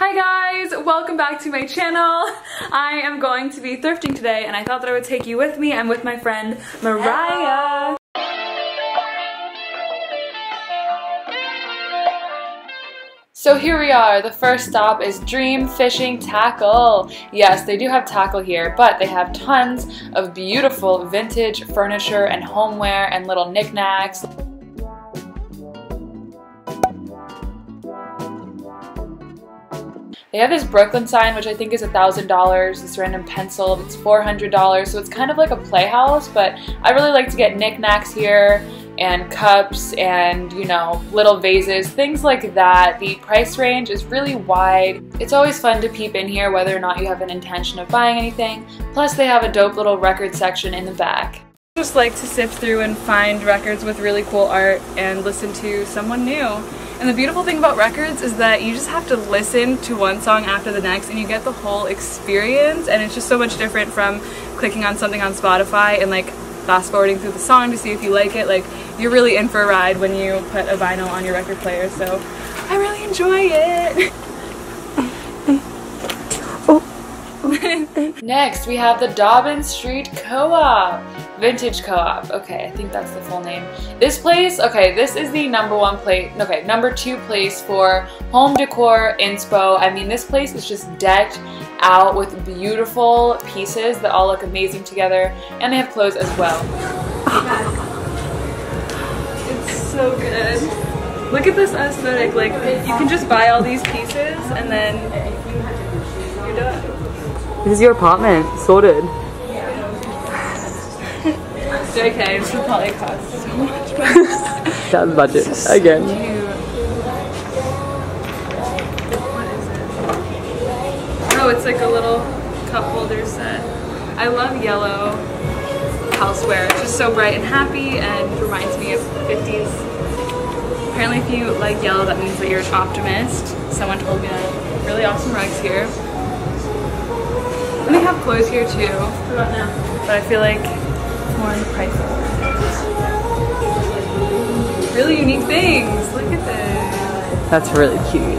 Hi guys, welcome back to my channel. I am going to be thrifting today and I thought that I would take you with me. I'm with my friend Mariah. So here we are. The first stop is Dream Fishing Tackle. Yes, they do have tackle here, but they have tons of beautiful vintage furniture and homeware and little knickknacks. They have this Brooklyn sign, which I think is $1,000, this random pencil that's $400, so it's kind of like a playhouse, but I really like to get knickknacks here and cups and, you know, little vases, things like that. The price range is really wide. It's always fun to peep in here whether or not you have an intention of buying anything. Plus they have a dope little record section in the back. Just like to sift through and find records with really cool art and listen to someone new. And the beautiful thing about records is that you just have to listen to one song after the next and you get the whole experience and it's just so much different from clicking on something on Spotify and like fast forwarding through the song to see if you like it. Like you're really in for a ride when you put a vinyl on your record player so I really enjoy it. Next, we have the Dobbin Street Co-op. Vintage Co-op. Okay, I think that's the full name. This place, okay, this is the number one place, okay, number two place for home decor inspo. I mean, this place is just decked out with beautiful pieces that all look amazing together, and they have clothes as well. it's so good. Look at this aesthetic, like, you can just buy all these pieces, and then you're done. This is your apartment, sorted. JK, this will probably cost so much That was budget, so again. Cute. What is it? Oh, it's like a little cup holder set. I love yellow houseware. It's just so bright and happy and reminds me of 50s. Apparently if you like yellow, that means that you're an optimist. Someone told me that. Really awesome rugs here. And they have clothes here too. But I feel like more on the price Really unique things. Look at this. That's really cute.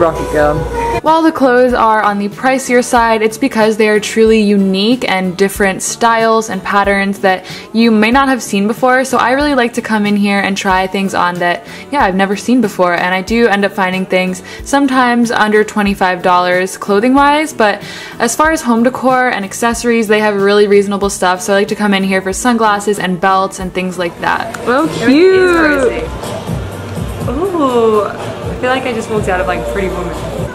Rocket girl. While the clothes are on the pricier side, it's because they are truly unique and different styles and patterns that you may not have seen before. So I really like to come in here and try things on that, yeah, I've never seen before. And I do end up finding things sometimes under $25 clothing wise. But as far as home decor and accessories, they have really reasonable stuff. So I like to come in here for sunglasses and belts and things like that. Oh, cute. Oh, I feel like I just walked out of like Pretty Woman.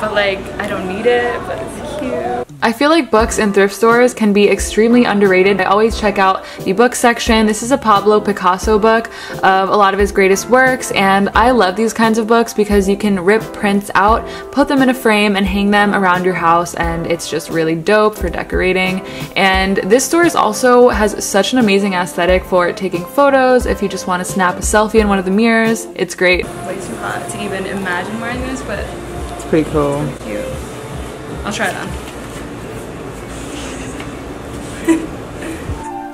But like, I don't need it, but it's cute. I feel like books in thrift stores can be extremely underrated. I always check out the book section. This is a Pablo Picasso book of a lot of his greatest works and I love these kinds of books because you can rip prints out, put them in a frame and hang them around your house and it's just really dope for decorating. And this store is also has such an amazing aesthetic for taking photos. If you just want to snap a selfie in one of the mirrors, it's great. Way too hot to even imagine wearing this, but pretty cool. cute. I'll try it on.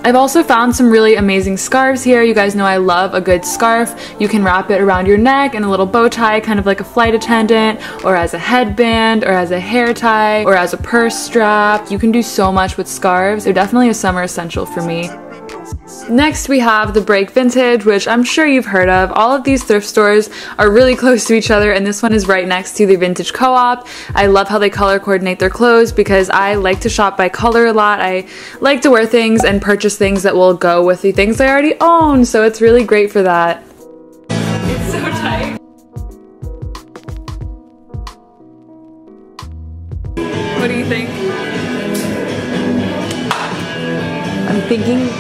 I've also found some really amazing scarves here. You guys know I love a good scarf. You can wrap it around your neck in a little bow tie, kind of like a flight attendant, or as a headband, or as a hair tie, or as a purse strap. You can do so much with scarves. They're definitely a summer essential for me. Next, we have the Break Vintage, which I'm sure you've heard of. All of these thrift stores are really close to each other, and this one is right next to the Vintage Co op. I love how they color coordinate their clothes because I like to shop by color a lot. I like to wear things and purchase things that will go with the things I already own, so it's really great for that. It's so tight. What do you think? I'm thinking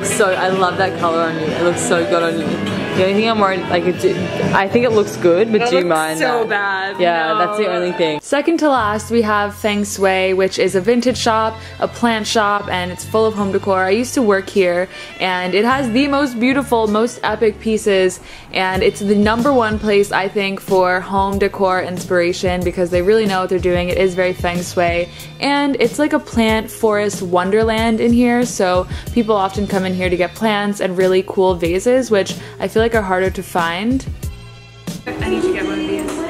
looks so, I love that color on you. It looks so good on you. The only thing I'm worried, like, it, I think it looks good, but do you mind so that? bad. Yeah, that's the only thing. Second to last, we have Feng Shui, which is a vintage shop, a plant shop, and it's full of home decor. I used to work here, and it has the most beautiful, most epic pieces, and it's the number one place, I think, for home decor inspiration because they really know what they're doing. It is very Feng Shui, and it's like a plant forest wonderland in here, so people often come in here to get plants and really cool vases, which I feel like are harder to find. I need to get one of these.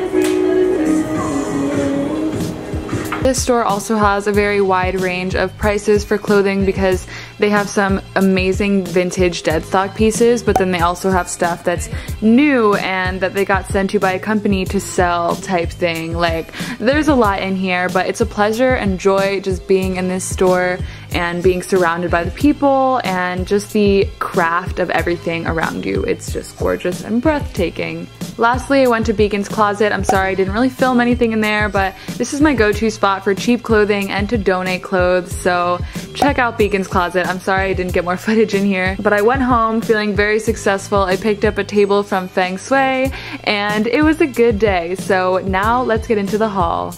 This store also has a very wide range of prices for clothing because they have some amazing vintage dead stock pieces, but then they also have stuff that's new and that they got sent to by a company to sell type thing. Like, there's a lot in here, but it's a pleasure and joy just being in this store and being surrounded by the people and just the craft of everything around you. It's just gorgeous and breathtaking. Lastly, I went to Beacon's Closet. I'm sorry I didn't really film anything in there, but this is my go-to spot for cheap clothing and to donate clothes, so check out Beacon's Closet. I'm sorry I didn't get more footage in here, but I went home feeling very successful. I picked up a table from Feng Shui, and it was a good day, so now let's get into the haul.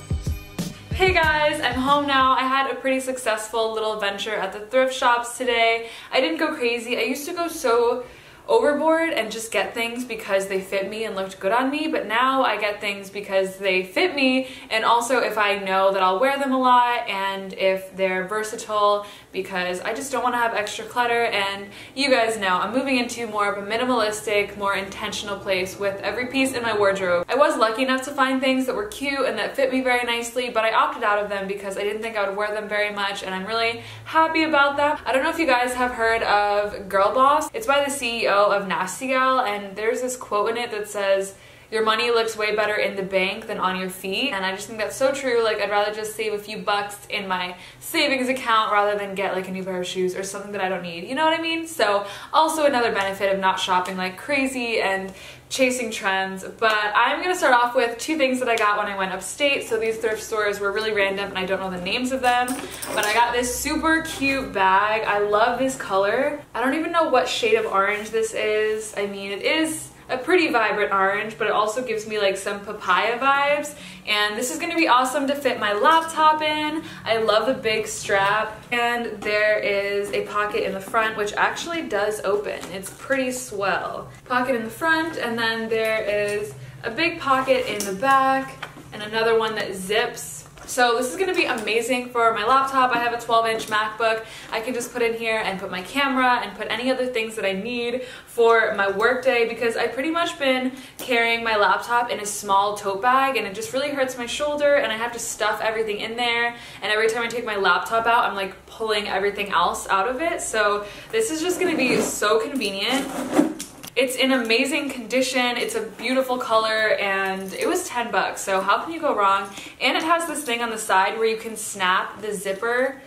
Hey guys, I'm home now. I had a pretty successful little adventure at the thrift shops today. I didn't go crazy. I used to go so overboard and just get things because they fit me and looked good on me, but now I get things because they fit me and also if I know that I'll wear them a lot and if they're versatile because I just don't want to have extra clutter and you guys know I'm moving into more of a minimalistic, more intentional place with every piece in my wardrobe. I was lucky enough to find things that were cute and that fit me very nicely, but I opted out of them because I didn't think I would wear them very much and I'm really happy about that. I don't know if you guys have heard of Girl Boss. It's by the CEO of Nasty Gal and there's this quote in it that says, your money looks way better in the bank than on your feet. And I just think that's so true. Like I'd rather just save a few bucks in my savings account rather than get like a new pair of shoes or something that I don't need. You know what I mean? So also another benefit of not shopping like crazy and chasing trends, but I'm gonna start off with two things that I got when I went upstate. So these thrift stores were really random and I don't know the names of them, but I got this super cute bag. I love this color. I don't even know what shade of orange this is. I mean, it is a pretty vibrant orange, but it also gives me like some papaya vibes. And this is gonna be awesome to fit my laptop in. I love the big strap. And there is a pocket in the front, which actually does open. It's pretty swell. Pocket in the front, and then there is a big pocket in the back, and another one that zips so this is going to be amazing for my laptop. I have a 12 inch MacBook. I can just put in here and put my camera and put any other things that I need for my workday because I've pretty much been carrying my laptop in a small tote bag and it just really hurts my shoulder and I have to stuff everything in there and every time I take my laptop out I'm like pulling everything else out of it. So this is just going to be so convenient. It's in amazing condition. It's a beautiful color and it was 10 bucks. So how can you go wrong? And it has this thing on the side where you can snap the zipper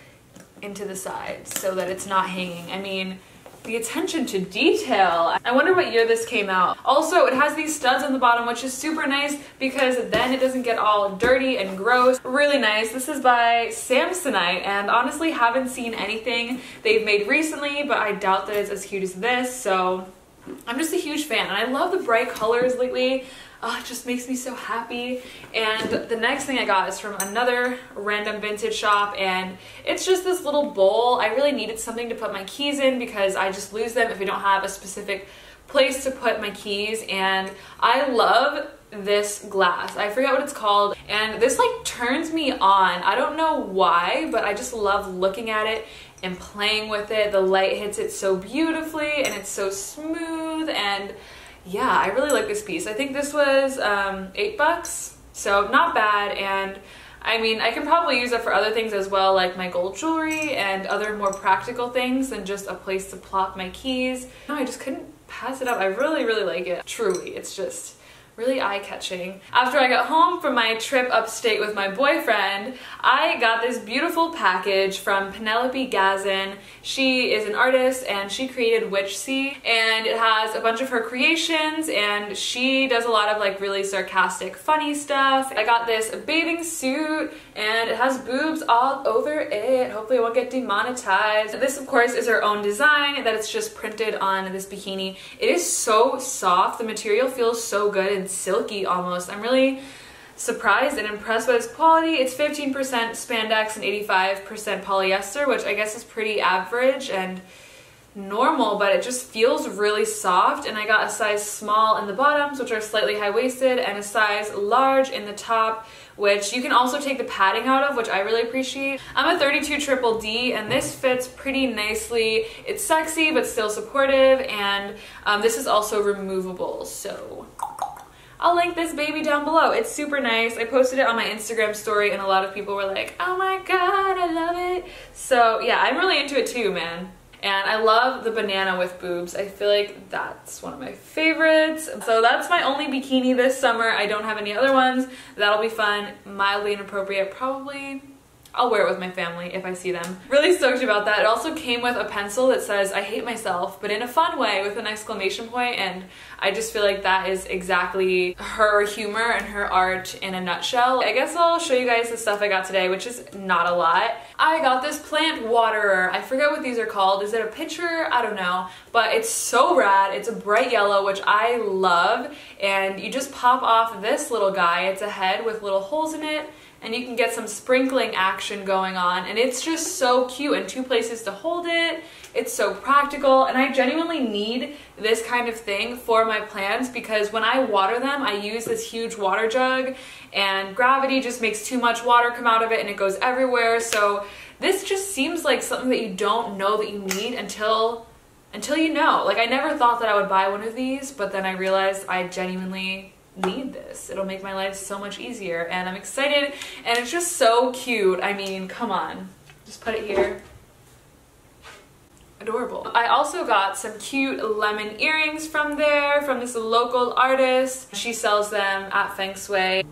into the side so that it's not hanging. I mean, the attention to detail. I wonder what year this came out. Also, it has these studs on the bottom, which is super nice because then it doesn't get all dirty and gross. Really nice. This is by Samsonite and honestly haven't seen anything they've made recently, but I doubt that it's as cute as this, so I'm just a huge fan and I love the bright colors lately. Oh, it just makes me so happy. And the next thing I got is from another random vintage shop and it's just this little bowl. I really needed something to put my keys in because I just lose them if I don't have a specific place to put my keys and I love this glass. I forget what it's called and this like turns me on. I don't know why but I just love looking at it and playing with it. The light hits it so beautifully and it's so smooth and yeah, I really like this piece. I think this was um, eight bucks, so not bad. And I mean, I can probably use it for other things as well, like my gold jewelry and other more practical things than just a place to plop my keys. No, I just couldn't pass it up. I really, really like it. Truly, it's just really eye-catching. After I got home from my trip upstate with my boyfriend, I got this beautiful package from Penelope Gazin. She is an artist and she created Witchsy and it has a bunch of her creations and she does a lot of like really sarcastic funny stuff. I got this bathing suit and it has boobs all over it. Hopefully it won't get demonetized. This of course is her own design that it's just printed on this bikini. It is so soft. The material feels so good and silky almost. I'm really surprised and impressed by this quality. It's 15% spandex and 85% polyester, which I guess is pretty average and normal, but it just feels really soft. And I got a size small in the bottoms, which are slightly high-waisted, and a size large in the top, which you can also take the padding out of, which I really appreciate. I'm a 32 triple D, and this fits pretty nicely. It's sexy, but still supportive, and um, this is also removable, so I'll link this baby down below. It's super nice. I posted it on my Instagram story and a lot of people were like, oh my god, I love it. So yeah, I'm really into it too, man. And I love the banana with boobs. I feel like that's one of my favorites. So that's my only bikini this summer. I don't have any other ones. That'll be fun. Mildly inappropriate, probably I'll wear it with my family if I see them. Really stoked about that. It also came with a pencil that says, I hate myself, but in a fun way with an exclamation point, and I just feel like that is exactly her humor and her art in a nutshell. I guess I'll show you guys the stuff I got today, which is not a lot. I got this plant waterer. I forget what these are called. Is it a pitcher? I don't know. But it's so rad. It's a bright yellow, which I love. And you just pop off this little guy. It's a head with little holes in it and you can get some sprinkling action going on and it's just so cute and two places to hold it. It's so practical and I genuinely need this kind of thing for my plants because when I water them I use this huge water jug and gravity just makes too much water come out of it and it goes everywhere so this just seems like something that you don't know that you need until until you know. Like I never thought that I would buy one of these but then I realized I genuinely need this. It'll make my life so much easier and I'm excited and it's just so cute. I mean, come on. Just put it here. Adorable. I also got some cute lemon earrings from there from this local artist. She sells them at Feng Shui.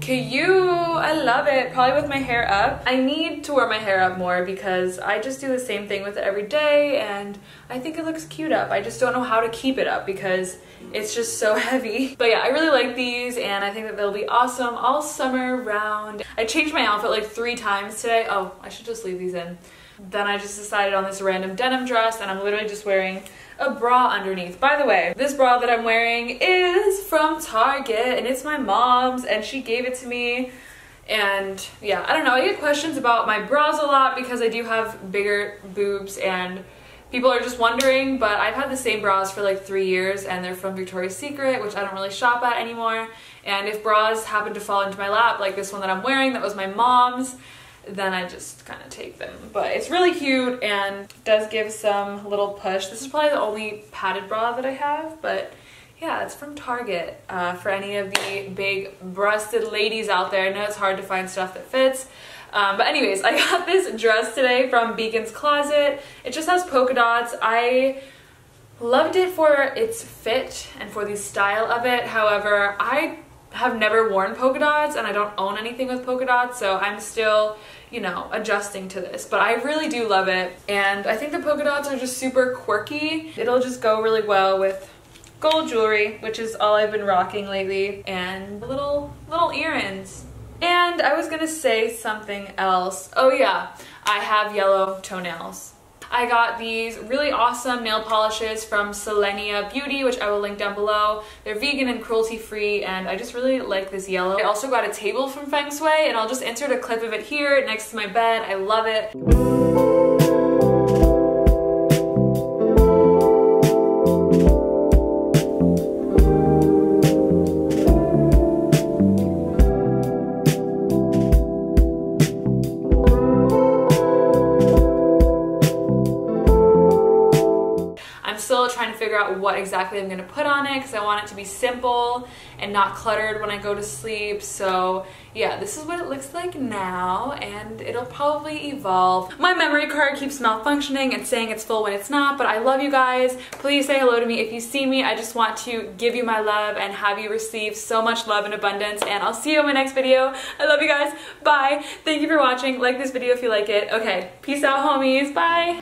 Cute, I love it. Probably with my hair up. I need to wear my hair up more because I just do the same thing with it every day and I think it looks cute up. I just don't know how to keep it up because it's just so heavy. But yeah, I really like these and I think that they'll be awesome all summer round. I changed my outfit like three times today. Oh, I should just leave these in. Then I just decided on this random denim dress and I'm literally just wearing a bra underneath. By the way, this bra that I'm wearing is from Target and it's my mom's and she gave it to me. And yeah, I don't know, I get questions about my bras a lot because I do have bigger boobs and people are just wondering, but I've had the same bras for like three years and they're from Victoria's Secret, which I don't really shop at anymore. And if bras happen to fall into my lap, like this one that I'm wearing that was my mom's, then I just kind of take them. But it's really cute and does give some little push. This is probably the only padded bra that I have, but yeah, it's from Target. Uh, for any of the big breasted ladies out there, I know it's hard to find stuff that fits. Um, but anyways, I got this dress today from Beacon's Closet. It just has polka dots. I loved it for its fit and for the style of it. However, I have never worn polka dots and I don't own anything with polka dots so I'm still you know adjusting to this but I really do love it and I think the polka dots are just super quirky it'll just go really well with gold jewelry which is all I've been rocking lately and little little earrings and I was gonna say something else oh yeah I have yellow toenails I got these really awesome nail polishes from Selenia Beauty, which I will link down below. They're vegan and cruelty free, and I just really like this yellow. I also got a table from Feng Shui, and I'll just insert a clip of it here next to my bed. I love it. Out what exactly I'm gonna put on it because I want it to be simple and not cluttered when I go to sleep. So yeah, this is what it looks like now and it'll probably evolve. My memory card keeps malfunctioning and saying it's full when it's not, but I love you guys. Please say hello to me if you see me. I just want to give you my love and have you receive so much love and abundance and I'll see you in my next video. I love you guys. Bye. Thank you for watching. Like this video if you like it. Okay, peace out homies. Bye.